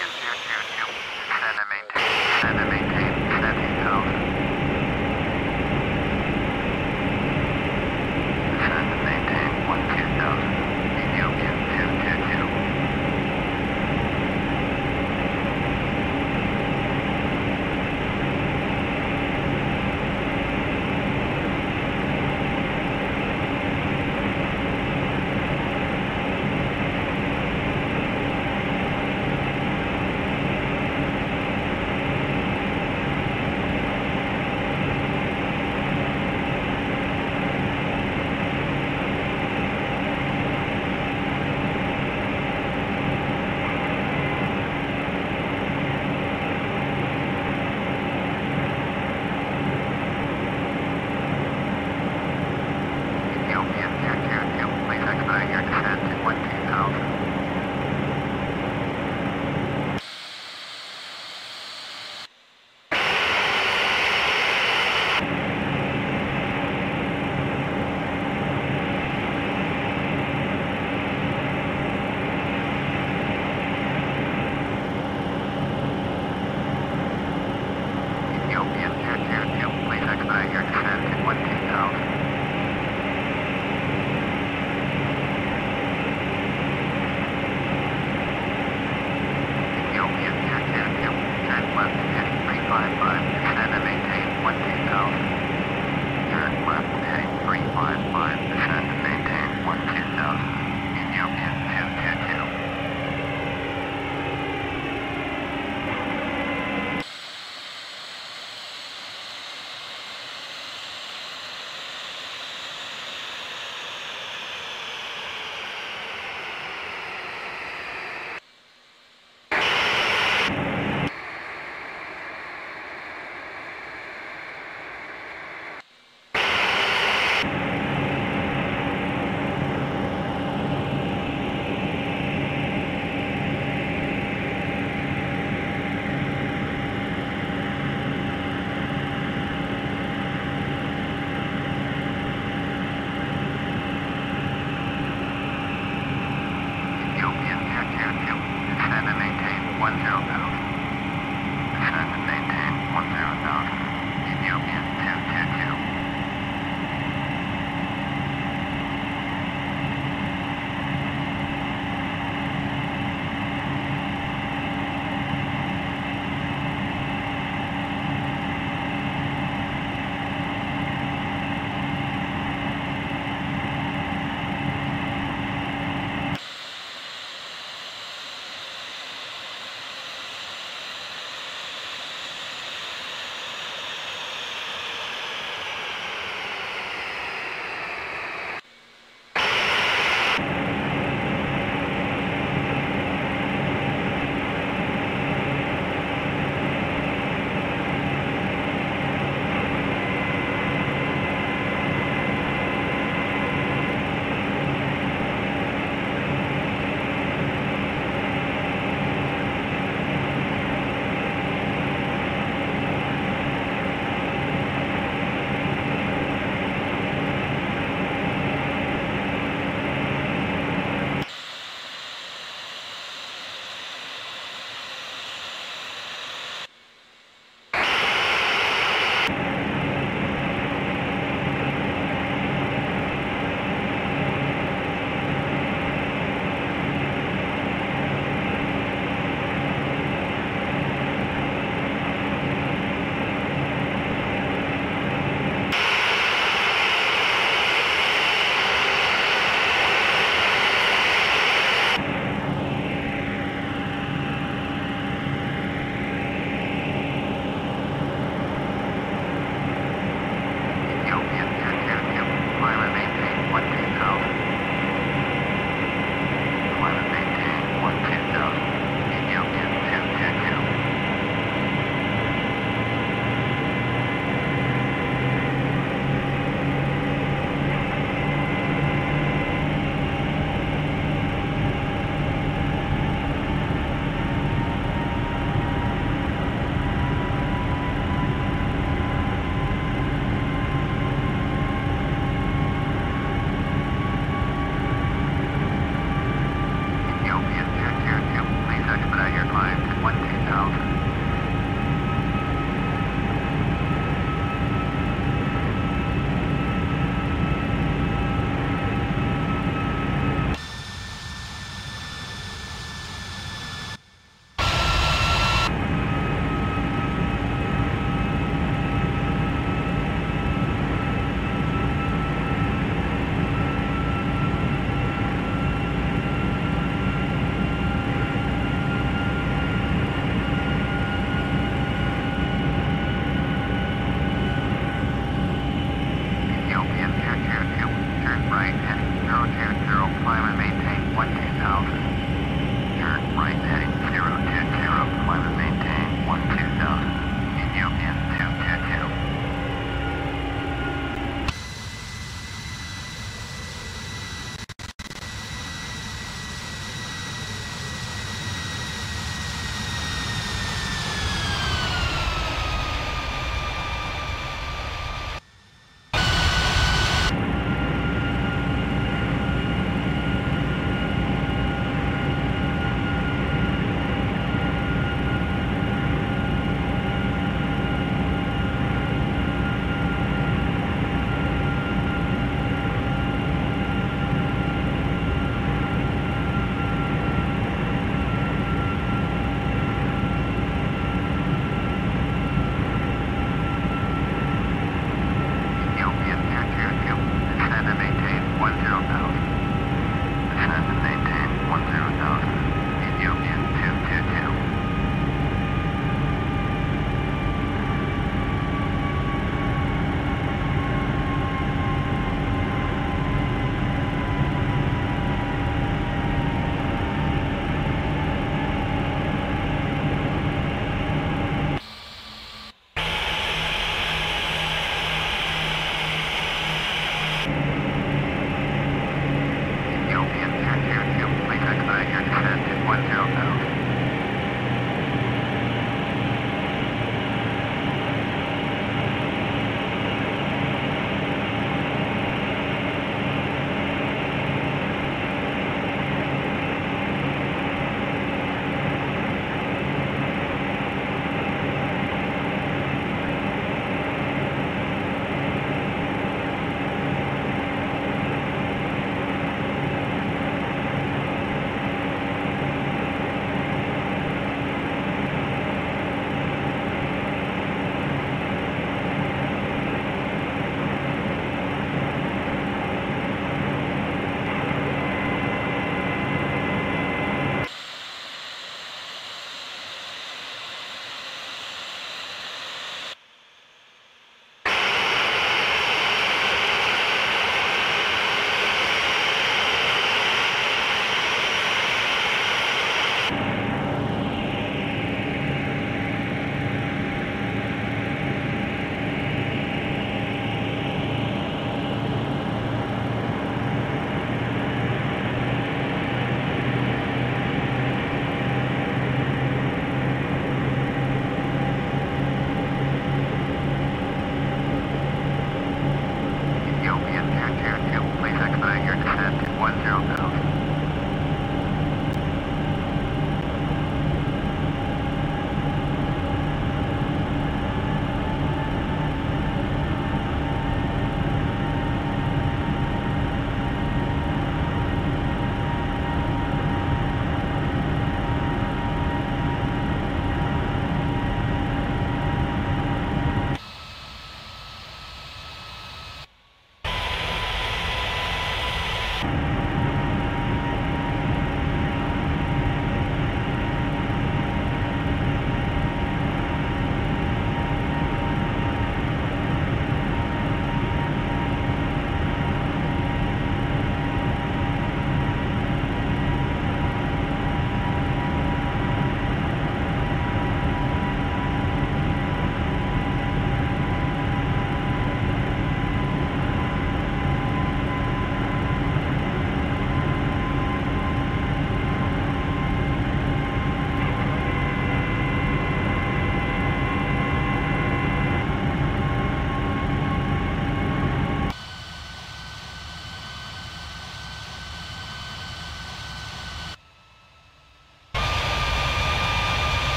And maintain. Descend maintain.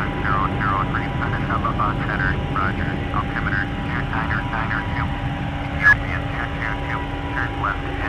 103, finish up center, roger, altimeter 2 Tiger, Tiger 2, Ethiopian 222, turn left.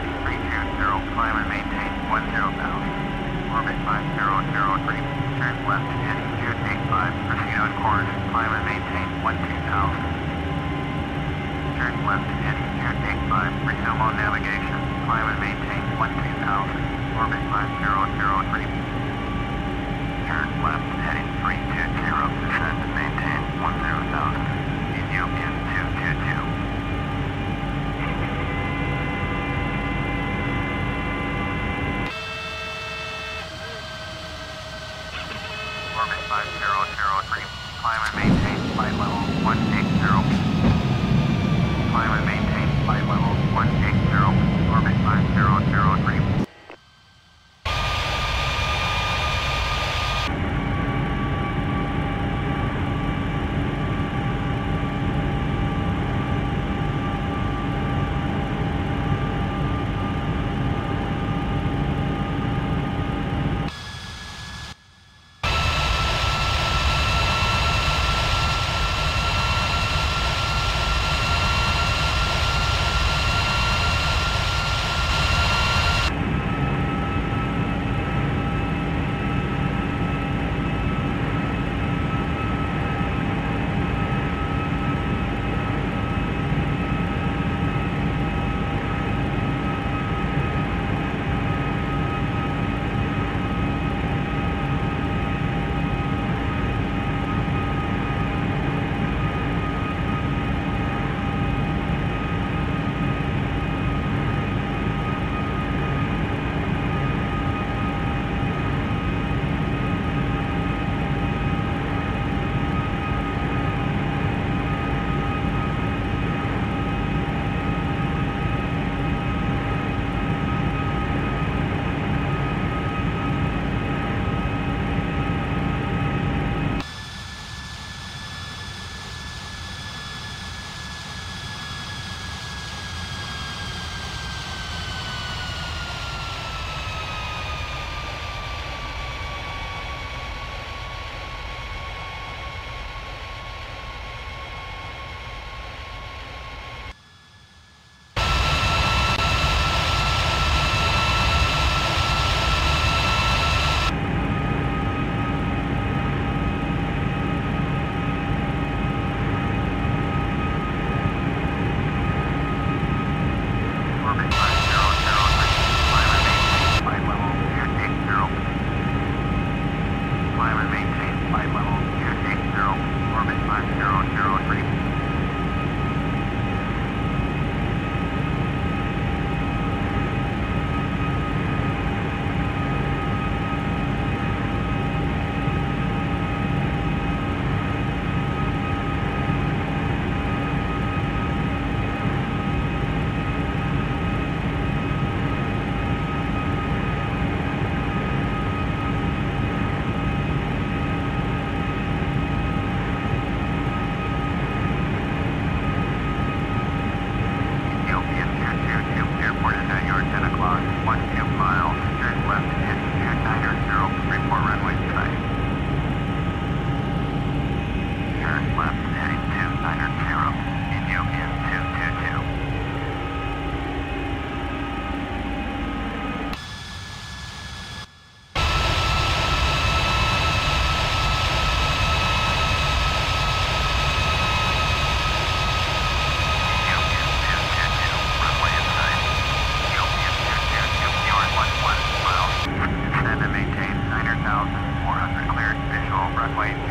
Runway